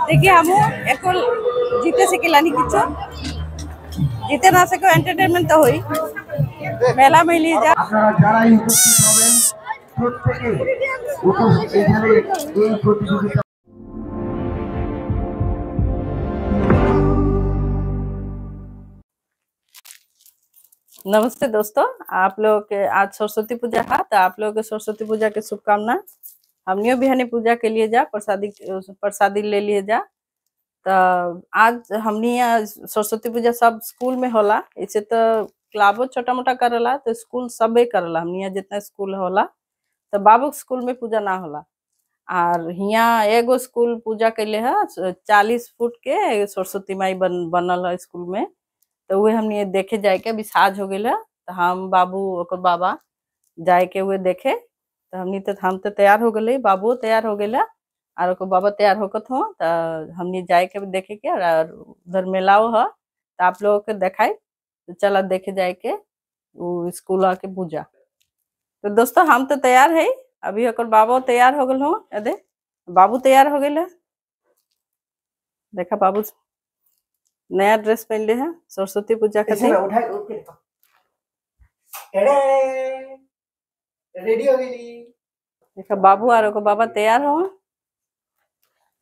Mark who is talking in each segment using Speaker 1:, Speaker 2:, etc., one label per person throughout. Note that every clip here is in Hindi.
Speaker 1: देखिए हम एक जीते से किलानी किचो जीते ना सको एंटरटेनमेंट तो हुई मेला में लिए जा
Speaker 2: আপনারা যারাই উপস্থিত হবেন প্রত্যেকে উপস্থিত এখানে এই প্রতিযোগিতা
Speaker 1: नमस्ते दोस्तों आप लोग के आज सरस्वती पूजा है तो आप लोगों के सरस्वती पूजा के शुभकामना हमनियो बिहानी पूजा के लिए जा, प्रसादी प्रसादी ले लिए जा। तो आज हमनी यहाँ सरस्वती पूजा सब स्कूल में होला इसे तो क्लाबो छोटा मोटा करला तो स्कूल सबे करला यहाँ जितना स्कूल होला तो बाबू स्कूल में पूजा ना होला। और यहाँ एगो स्कूल पूजा कैले है, चालीस फुट के सरस्वती माई बन, बनल है स्कूल में। तो वह हमनी देखे जाए के अभी साझ हो गए तो हम बाबू और बाबा जाए के उहे देखे। तो हमनी तो हम तो तैयार हो गए बाबू तैयार हो गए और बाबा तैयार होकर हो तो हमनी जाए के देखे के और उधर मेलाओ है तो आप लोगों के देखा तो चला देखे जाए के वो स्कूल आके पूजा तो दोस्तों हम तो तैयार है अभी ओकर बाबा तैयार हो गए हो अदे बाबू तैयार हो गए देखा बाबू नया ड्रेस पहन ले है सरस्वती पूजा
Speaker 2: का रेडी हो गई
Speaker 1: देखा, बाबू और ओकर बाबा तैयार हो।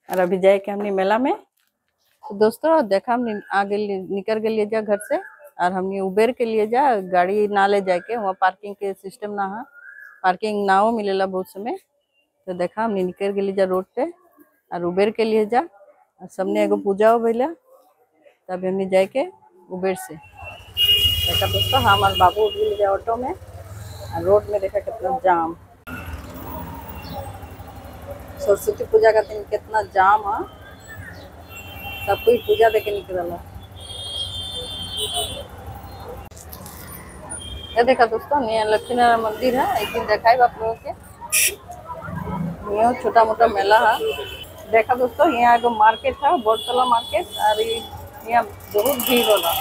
Speaker 1: और अभी जाए के हमने मेला में। तो दोस्तों, देखा हम आगे निकल के लिए जा घर से। और हमने उबेर के लिए जा, गाड़ी ना ले जाए के, वहाँ पार्किंग के सिस्टम ना है। पार्किंग ना हो मिलेला बहुत समय। तो देखा हमने निकल के लिए जा रोड पे। और उबेर के लिए जा। और सबने एगो पूजा हो भैया तब हमने जाए के उबेर से। देखा दोस्तों हम और बाबू उठ जा ऑटो में। रोड में देखा कितना जाम। सरस्वती पूजा का दिन कितना जाम है सब कोई पूजा देके निकलल है ये देखा दोस्तों यहाँ लक्ष्मी नारायण मंदिर है, एक दिन देखा आप लोगों के। यहाँ छोटा मोटा मेला है। देखा दोस्तों, यहाँ एगो मार्केट है, बोरतला मार्केट, और यहाँ बहुत भीड़ होला।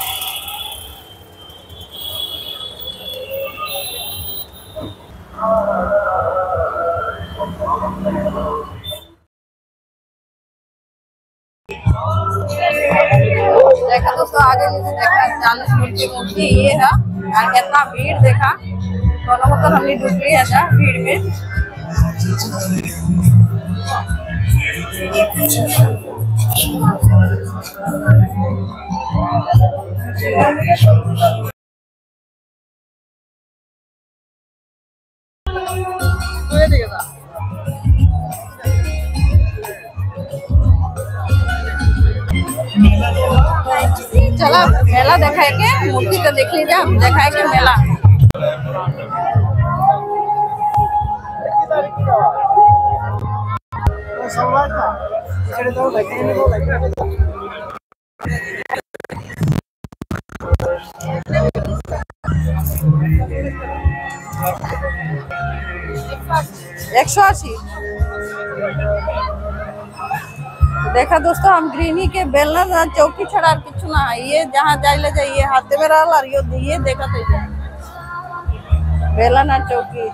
Speaker 1: चालीस फुट की मूर्ति ये है और कितना भीड़ देखा दोनों मतलब हमने डूबली है जा भीड़ में चला, मेला देखाए के मूर्ति तो देख लीजिए हम देखाए के मेला। एक सौ अस्सी। देखा दोस्तों हम ग्रीनी के बेलना चौकी छड़ा कुछ ना है ये जहाँ जाइले जाइए हाथे में रहल और यो देखा तो ये। बेला ना चौकी।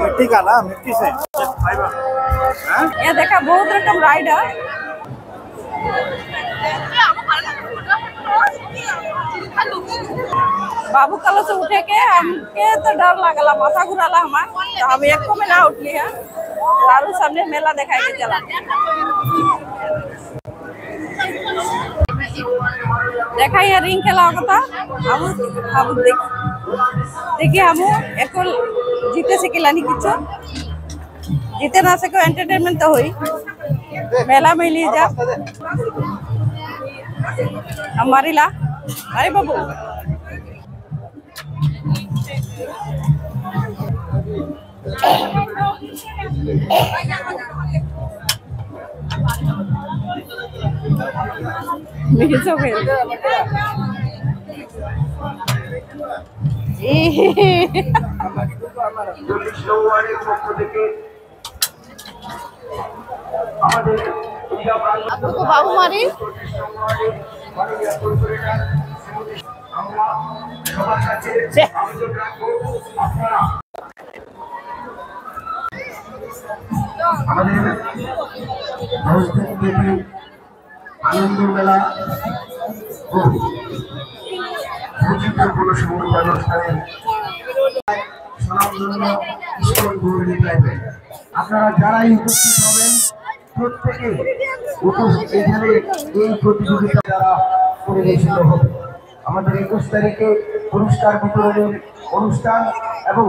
Speaker 3: मिट्टी का ना मिट्टी से।
Speaker 1: ये देखा बहुत रकम राइड है। बाबू कल से उठे के हमके तो डर लागला, माथा घुराला हमार। तो हम एको में ना उठली है। लालू सामने मेला देखाई के चला। देखा ये रिंग खेला होगा हम हम देख देखिए हम, एको जीते से किलानी किचो। जीते ना सको एंटरटेनमेंट तो हुई। मेला में लिए जा। हमारी ला। अरे बाबू। मिस हो गई
Speaker 2: आपको बाबू मारे আনন্দ মেলা অনুষ্ঠানে স্বনামধন্য স্কুল গৌরী প্রাইভেট আপনারা যারাই উপস্থিত হবেন প্রত্যেকে উপস্থিত এখানে এই প্রতিযোগিতা দ্বারা পরিবেশিত হবে আমাদের একুশ তারিখে পুরস্কার বিতরণের অনুষ্ঠান এবং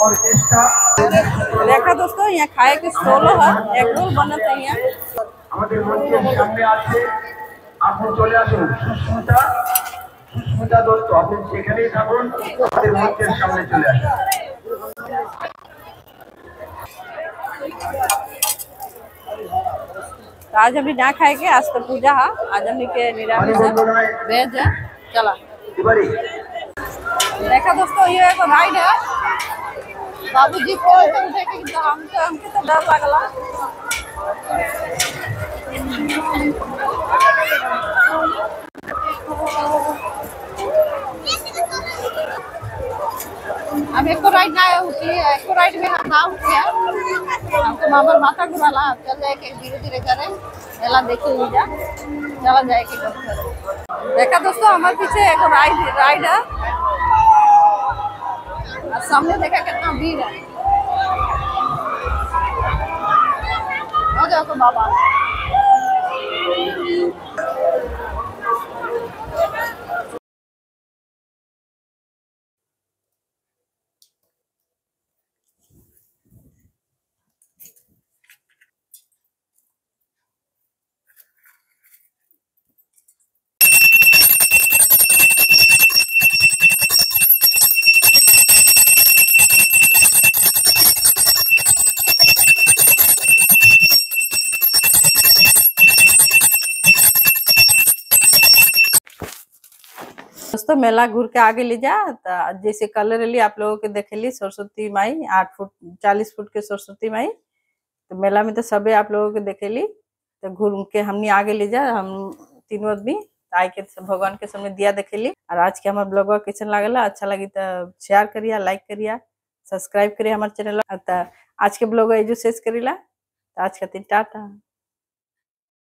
Speaker 2: অর্কেস্ট্রা
Speaker 1: देखा दोस्तों यहाँ खाए के स्टॉल है एग रोल बनता है यहाँ
Speaker 2: আমাদের মঞ্চের সামনে আছে আপনি চলে আসুন সুস্মিতা সুস্মিতা দত্ত আপনি সেখানেই থাকুন আমাদের মঞ্চের সামনে চলে আসুন
Speaker 1: तो आज हम ना खाएँगे, आज तो पूजा है। आज हम के निरामिष है। वेज है। चला। देखा दोस्तों, ये एगो भाई है। बाबू जी को उठे के तो हम तो हमके तो डर लगला
Speaker 4: हम एक राइड ना एक राइड में ना उठे हमको मामर माता घुराला अब चल जाए के धीरे धीरे करें। चला देखे लीजा चला जाए के
Speaker 1: देखा दोस्तों, हमारे पीछे एक राइड राइड है
Speaker 4: सामने देखा कितना भीड़ है। हो जाओ तो बाबा।
Speaker 1: दोस्तों, मेला घूर के आगे ले जा। जैसे कलर रही आप लोगों के देखेली सरस्वती माई, आठ फुट, चालीस फुट के सरस्वती माई। तो मेला में तो सबे आप लोगों के देखेली तो घूर के हमनी आगे ले जा, हम तीनों आदमी आए के, भगवान के सामने दिया देखेली और आज के हमारे ब्लॉग कैसन लागला। अच्छा लगी तो शेयर करिया लाइक करिया सब्सक्राइब करिए हमारे चैनल आज के ब्लॉग एजू शेष करीला। तो आज खातिर टाटा।